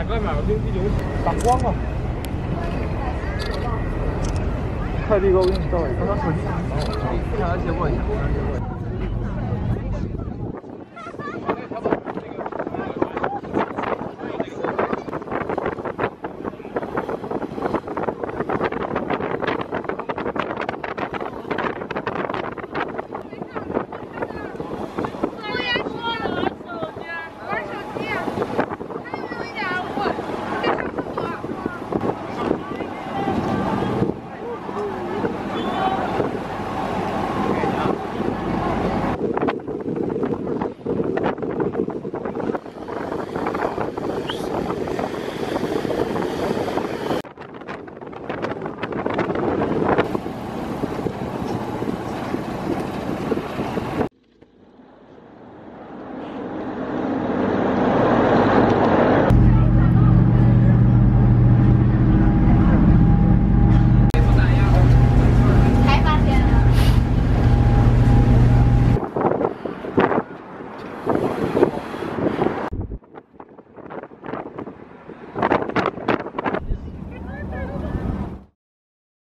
现在干嘛？我听这种闪光啊！快递哥我给你照一下，手机看他接过一下，接过一下。